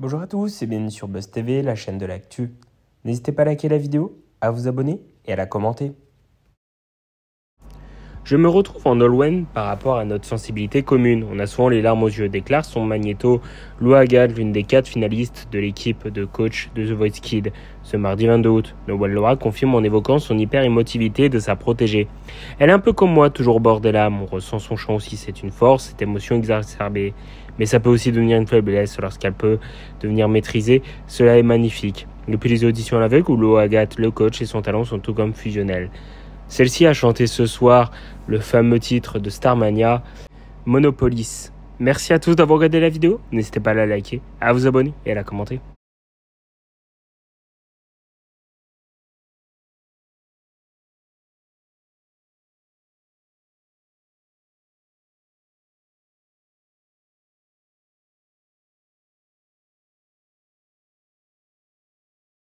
Bonjour à tous et bienvenue sur Buzz TV, la chaîne de l'actu. N'hésitez pas à liker la vidéo, à vous abonner et à la commenter. Je me retrouve en Nolwenn par rapport à notre sensibilité commune. On a souvent les larmes aux yeux, déclare son magnéto Louagad, l'une des quatre finalistes de l'équipe de coach de The Voice Kid. Ce mardi 22 août, Noël Laura confirme en évoquant son hyper-émotivité de sa protégée. Elle est un peu comme moi, toujours au bord des. On ressent son chant aussi, c'est une force, cette émotion exacerbée. Mais ça peut aussi devenir une faiblesse lorsqu'elle peut devenir maîtrisée. Cela est magnifique. Depuis les auditions à l'aveugle où Louagad, le coach et son talent sont tout comme fusionnels. Celle-ci a chanté ce soir le fameux titre de Starmania, Monopolis. Merci à tous d'avoir regardé la vidéo. N'hésitez pas à la liker, à vous abonner et à la commenter.